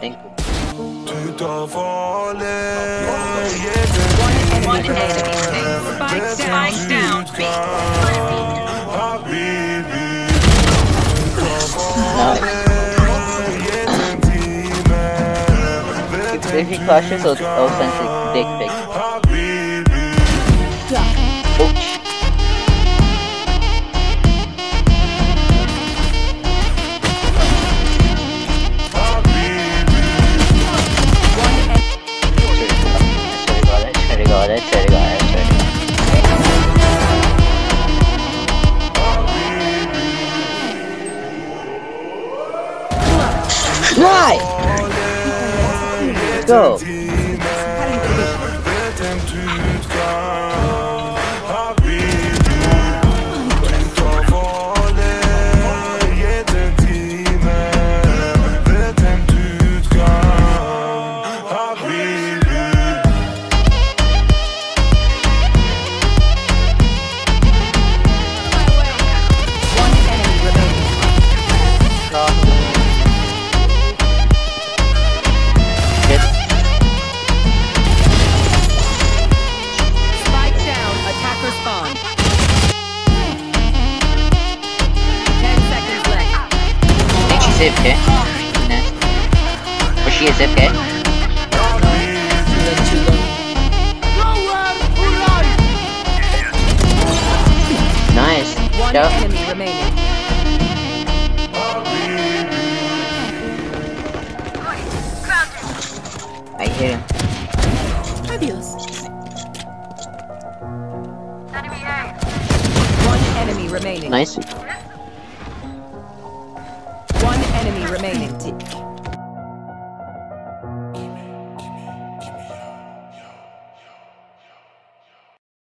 Thank you. One enemy. Spike down. If he crashes, I'll, I'll send a dick pic. Let's go. I think she's Nice. Was she a AFK? Eh? Nice. One Go. enemy remaining. I hit him. One enemy remaining. Nice. Remaining.